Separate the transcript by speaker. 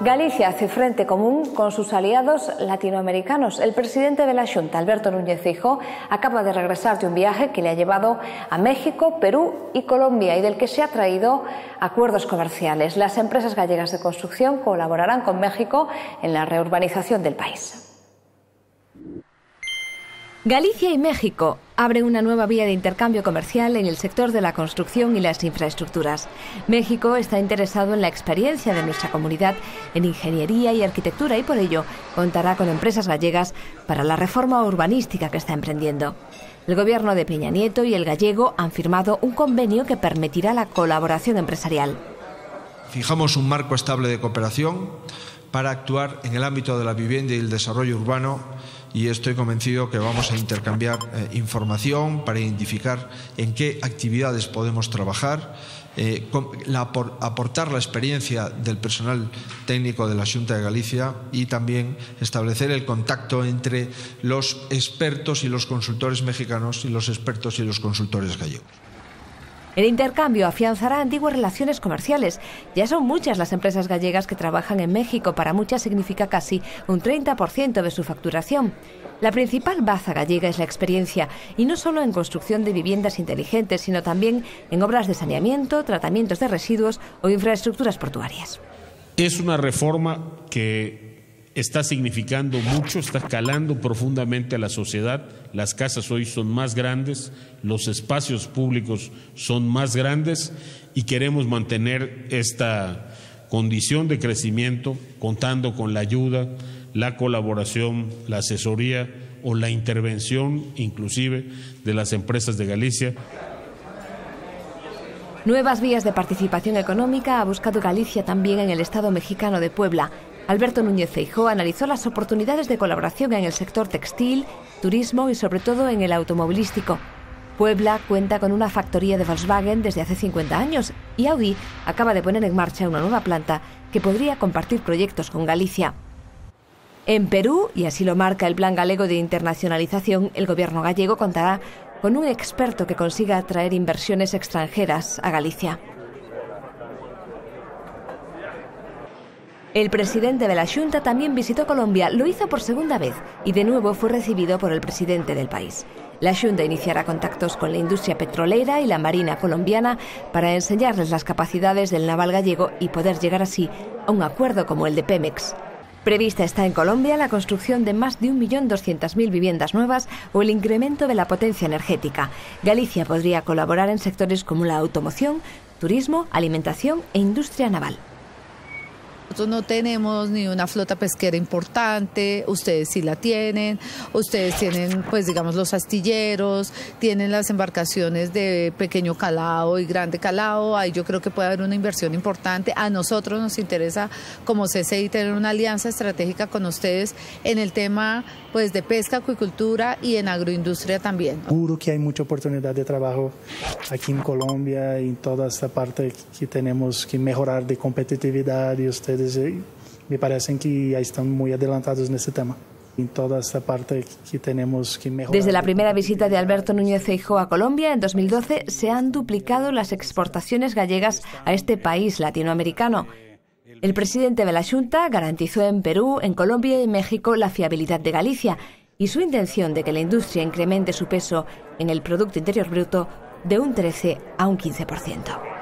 Speaker 1: Galicia hace frente común con sus aliados latinoamericanos. El presidente de la Junta, Alberto Núñez Feijóo, acaba de regresar de un viaje que le ha llevado a México, Perú y Colombia y del que se ha traído acuerdos comerciales. Las empresas gallegas de construcción colaborarán con México en la reurbanización del país. Galicia y México abren una nueva vía de intercambio comercial en el sector de la construcción y las infraestructuras. México está interesado en la experiencia de nuestra comunidad en ingeniería y arquitectura y por ello contará con empresas gallegas para la reforma urbanística que está emprendiendo. El gobierno de Peña Nieto y el gallego han firmado un convenio que permitirá la colaboración empresarial.
Speaker 2: Fijamos un marco estable de cooperación para actuar en el ámbito de la vivienda y el desarrollo urbano y estoy convencido que vamos a intercambiar eh, información para identificar en qué actividades podemos trabajar, eh, aportar la experiencia del personal técnico de la Junta de Galicia y también establecer el contacto entre los expertos y los consultores mexicanos y los expertos y los consultores gallegos.
Speaker 1: El intercambio afianzará antiguas relaciones comerciales. Ya son muchas las empresas gallegas que trabajan en México. Para muchas significa casi un 30% de su facturación. La principal baza gallega es la experiencia, y no solo en construcción de viviendas inteligentes, sino también en obras de saneamiento, tratamientos de residuos o infraestructuras portuarias.
Speaker 3: Es una reforma que está significando mucho, está calando profundamente a la sociedad. Las casas hoy son más grandes, los espacios públicos son más grandes y queremos mantener esta condición de crecimiento contando con la ayuda, la colaboración, la asesoría o la intervención inclusive de las empresas de Galicia.
Speaker 1: Nuevas vías de participación económica ha buscado Galicia también en el Estado mexicano de Puebla. Alberto Núñez Feijóo analizó las oportunidades de colaboración en el sector textil, turismo y sobre todo en el automovilístico. Puebla cuenta con una factoría de Volkswagen desde hace 50 años y Audi acaba de poner en marcha una nueva planta que podría compartir proyectos con Galicia. En Perú, y así lo marca el Plan Galego de Internacionalización, el gobierno gallego contará con un experto que consiga atraer inversiones extranjeras a Galicia. El presidente de la Junta también visitó Colombia, lo hizo por segunda vez y de nuevo fue recibido por el presidente del país. La Junta iniciará contactos con la industria petrolera y la marina colombiana para enseñarles las capacidades del naval gallego y poder llegar así a un acuerdo como el de Pemex. Prevista está en Colombia la construcción de más de 1.200.000 viviendas nuevas o el incremento de la potencia energética. Galicia podría colaborar en sectores como la automoción, turismo, alimentación e industria naval.
Speaker 4: Nosotros no tenemos ni una flota pesquera importante, ustedes sí la tienen, ustedes tienen, pues digamos, los astilleros, tienen las embarcaciones de pequeño calado y grande calado, ahí yo creo que puede haber una inversión importante. A nosotros nos interesa como CCI tener una alianza estratégica con ustedes en el tema pues de pesca, acuicultura y en agroindustria también.
Speaker 5: Seguro que hay mucha oportunidad de trabajo aquí en Colombia y en toda esta parte que tenemos que mejorar de competitividad y ustedes me parecen que ya están muy adelantados en este tema. En toda esta parte que tenemos que mejorar.
Speaker 1: Desde la primera visita de Alberto Núñez Feijóo a Colombia en 2012 se han duplicado las exportaciones gallegas a este país latinoamericano. El presidente de la Junta garantizó en Perú, en Colombia y México la fiabilidad de Galicia y su intención de que la industria incremente su peso en el Producto Interior Bruto de un 13 a un 15%.